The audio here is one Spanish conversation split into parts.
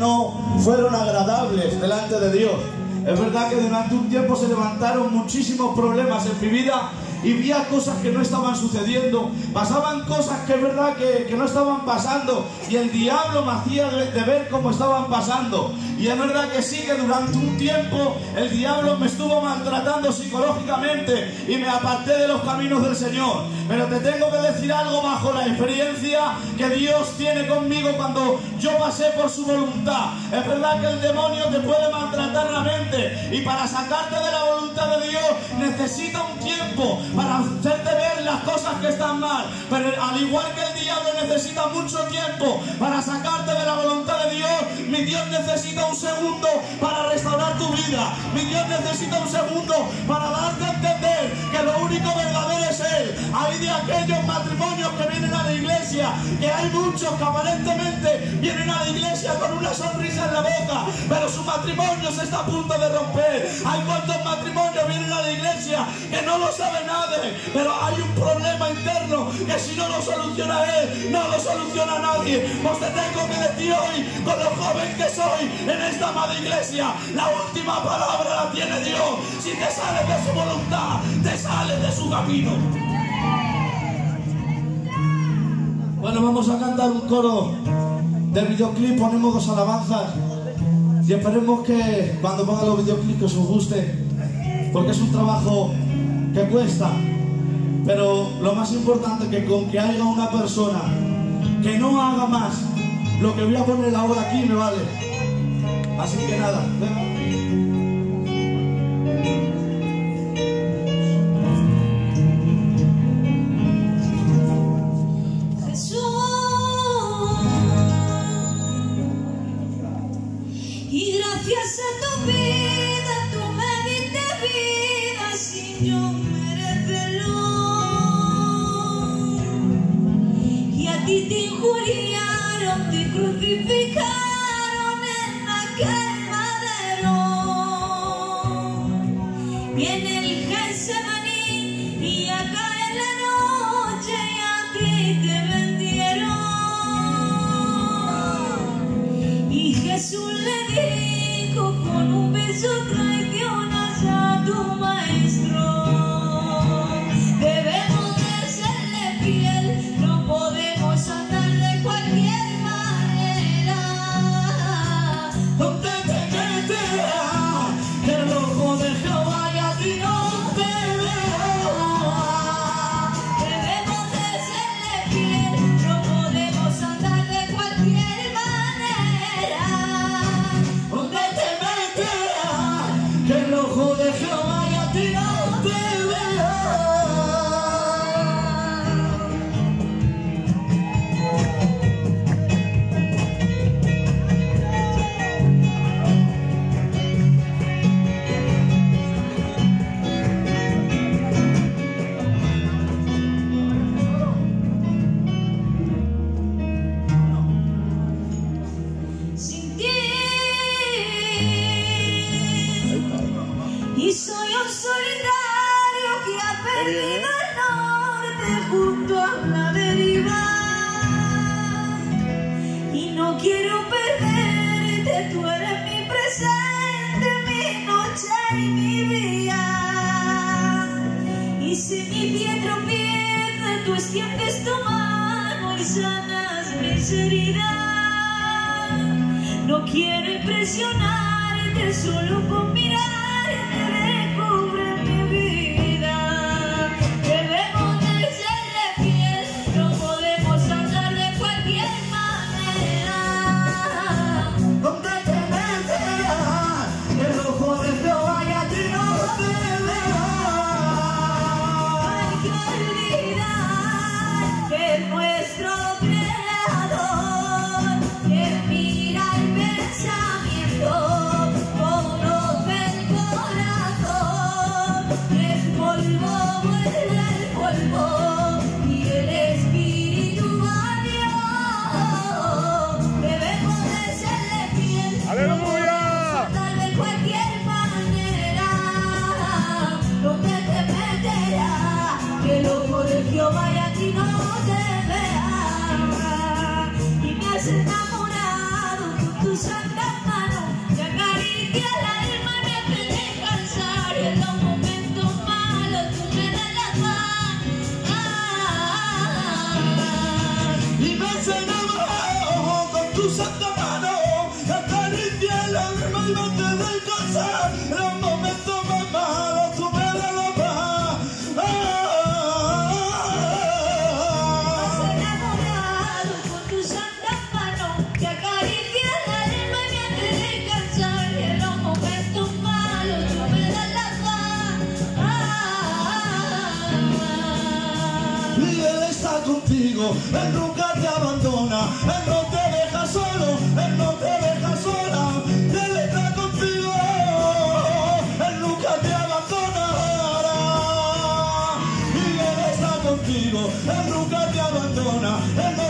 no fueron agradables delante de Dios. Es verdad que durante un tiempo se levantaron muchísimos problemas en mi vida y veía cosas que no estaban sucediendo, pasaban cosas que es verdad que, que no estaban pasando y el diablo me hacía de, ver cómo estaban pasando. Y es verdad que sí, que durante un tiempo el diablo me estuvo maltratando psicológicamente y me aparté de los caminos del Señor. Pero te tengo que decir algo bajo la experiencia que Dios tiene conmigo cuando yo pasé por su voluntad. Es verdad que el demonio te puede maltratar la mente y para sacarte de la voluntad de Dios necesita un tiempo para hacerte ver las cosas que están mal. Pero al igual que el diablo necesita mucho tiempo para sacarte de la voluntad de Dios, mi Dios necesita un segundo para restaurar tu vida. Mi Dios necesita un segundo para darte a entender que lo único verdadero es Él. Hay de aquellos matrimonios que vienen a la iglesia, que hay muchos que aparentemente vienen a la iglesia con una sonrisa en la boca, pero su matrimonio se está a punto de romper. Hay cuantos matrimonios vienen a la iglesia que no lo sabe nadie, pero hay un problema interno que si no lo soluciona Él, no lo soluciona nadie. Pues te tengo que decir hoy, con lo joven que soy, en esta amada iglesia, la última palabra la tiene Dios. Si te sales de su voluntad, te sales de su camino. Bueno, vamos a cantar un coro del videoclip, ponemos dos alabanzas y esperemos que cuando pongan los videoclips os guste, porque es un trabajo que cuesta, pero lo más importante es que con que haya una persona que no haga más, lo que voy a poner ahora aquí me vale. Así que nada, te injuriaron, te crucificaron en aquel madero. Viene el Getsemaní y acá extiendes tu mano y sanas mis heridas. No quiero impresionarte solo con mirarte contigo, Él nunca te abandona, Él no te deja solo, Él no te deja sola, Él está contigo, Él nunca te abandonará. Y Él está contigo, Él nunca te abandona, Él no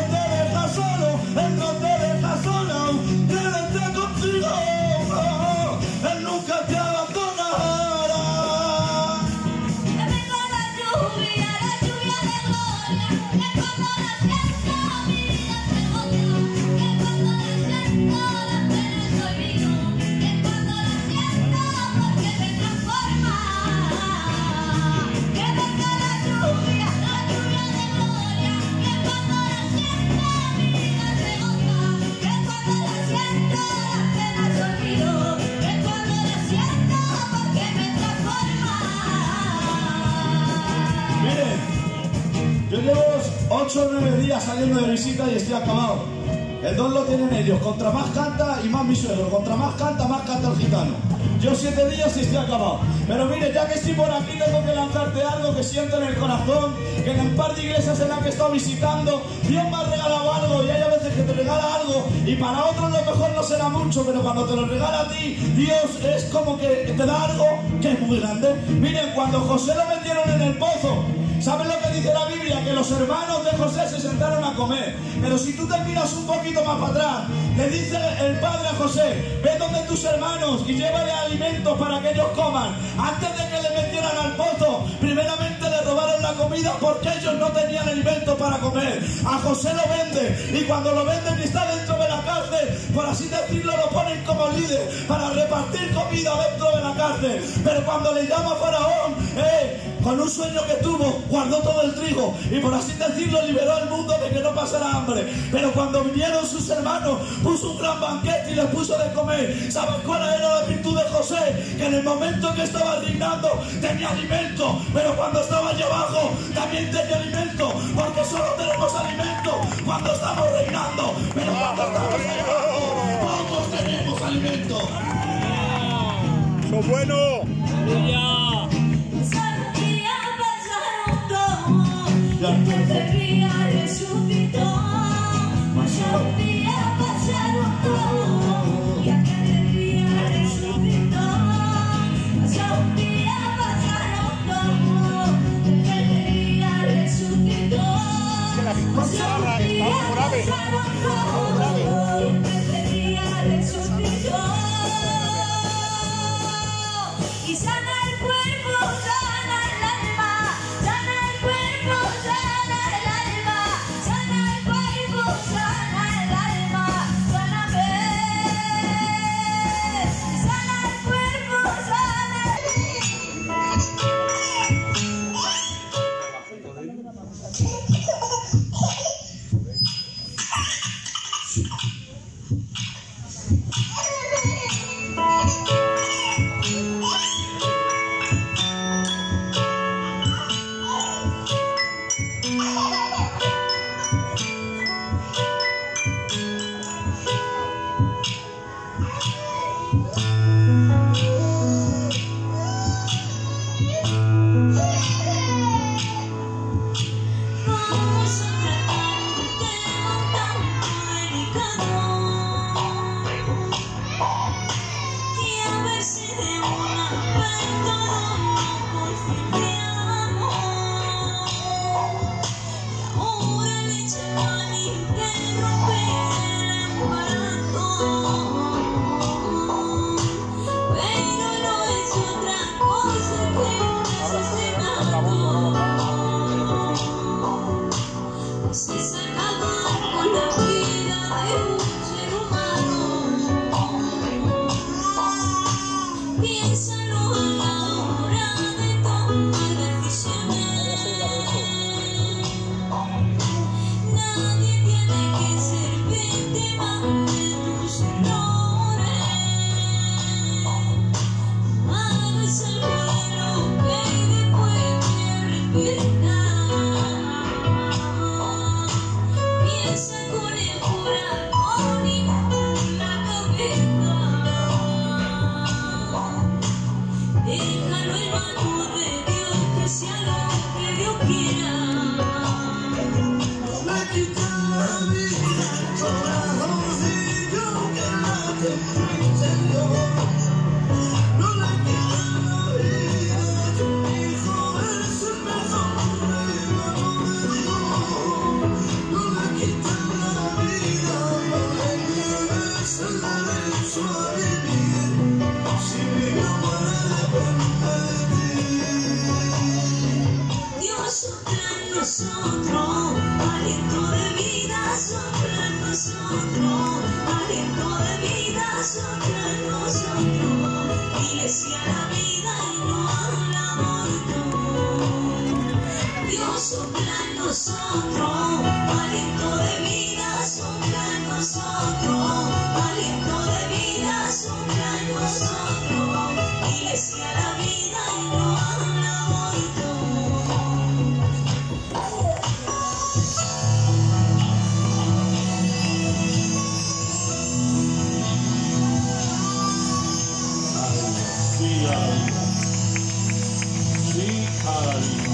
8 o 9 días saliendo de visita y estoy acabado. El don lo tienen ellos. Contra más canta y más mi suegro. Contra más canta, más canta el gitano. Yo 7 días y estoy acabado. Pero mire, ya que estoy por aquí, tengo que lanzarte algo que siento en el corazón. Que en el par de iglesias en las que he estado visitando, Dios me ha regalado algo. Y hay a veces que te regala algo. Y para otros lo mejor no será mucho. Pero cuando te lo regala a ti, Dios es como que te da algo que es muy grande. Miren, cuando José lo metieron en el pozo. ¿Sabes lo que dice la Biblia? Que los hermanos de José se sentaron a comer. Pero si tú te miras un poquito más para atrás, le dice el padre a José, ve donde tus hermanos y llévale alimentos para que ellos coman. Antes de que le metieran al pozo, primeramente le robaron la comida porque ellos no tenían alimento para comer. A José lo vende y cuando lo venden y está dentro de la cárcel, por así decirlo, lo ponen como líder para repartir comida dentro de la cárcel. Pero cuando le llama Faraón, eh, con un sueño que tuvo, guardó todo el trigo y por así decirlo liberó al mundo de que no pasara hambre. Pero cuando vinieron sus hermanos, puso un gran banquete y les puso de comer. ¿Sabes cuál era la virtud de José? Que en el momento en que estaba reinando tenía alimento, pero cuando estaba allá abajo también tenía alimento, porque solo tenemos alimento cuando estamos reinando, pero cuando estamos allá abajo, pocos tenemos alimento. ¡Son buenos! Pasaron dos, y aquel día resucitó. Pasaron It's Sri Hari. Sri Hari.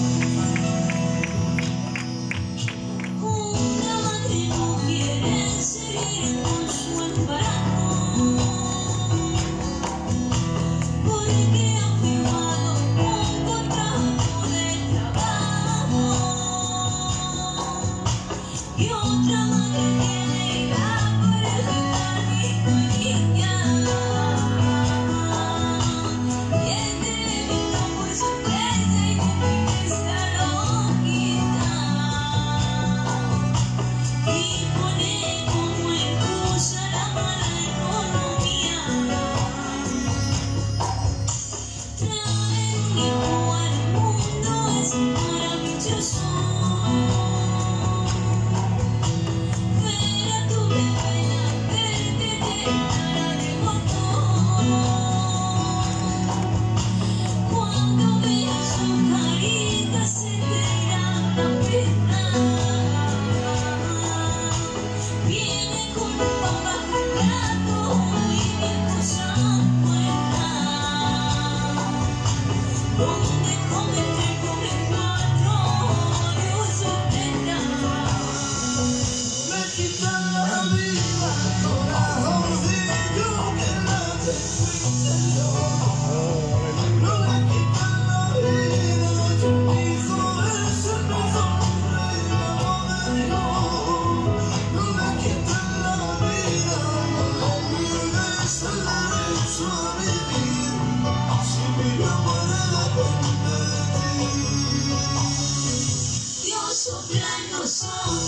Jesus.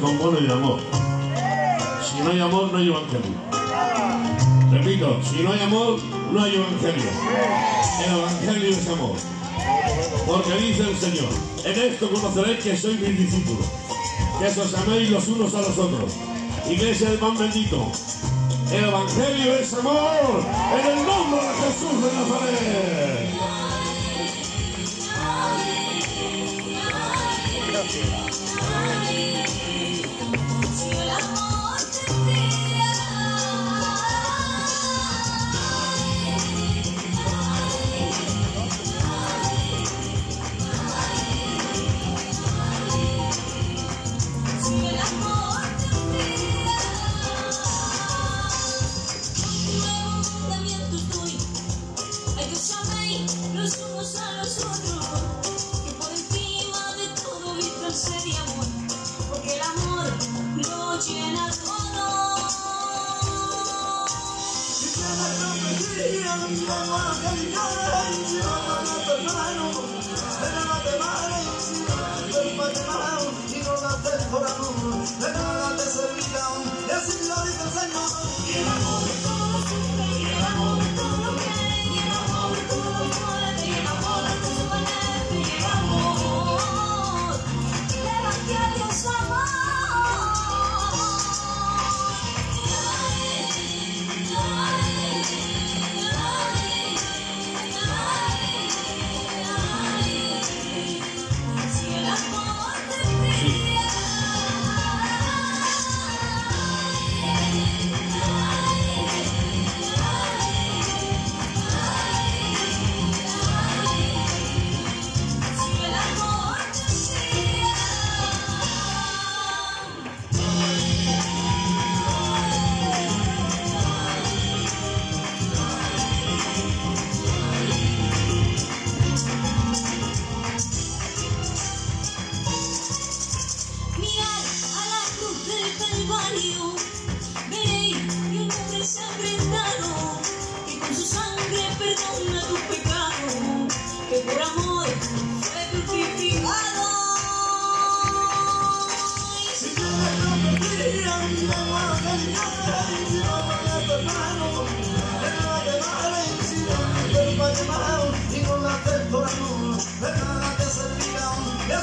con y amor. Si no hay amor, no hay evangelio. Repito, si no hay amor, no hay evangelio. El evangelio es amor. Porque dice el Señor, en esto conoceréis que sois mis discípulos, que os améis los unos a los otros, y que es el bendito. El evangelio es amor, en el nombre de Jesús de Nazaret.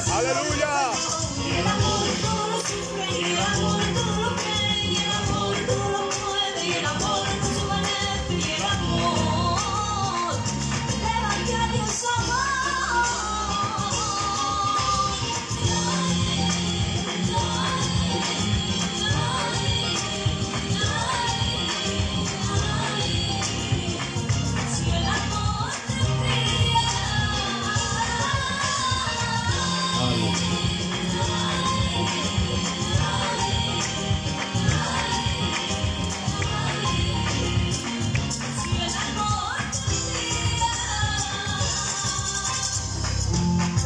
Hallelujah.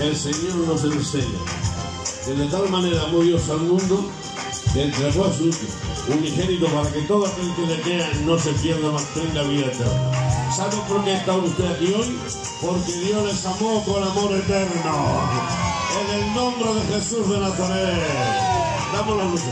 El Señor nos enseña que de tal manera amó Dios al mundo que entregó a su unigénito para que todo aquel que le crea no se pierda, mas tenga vida eterna. ¿Sabe por qué está usted aquí hoy? Porque Dios les amó con amor eterno. En el nombre de Jesús de Nazaret. Damos la luz.